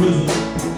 rhythm.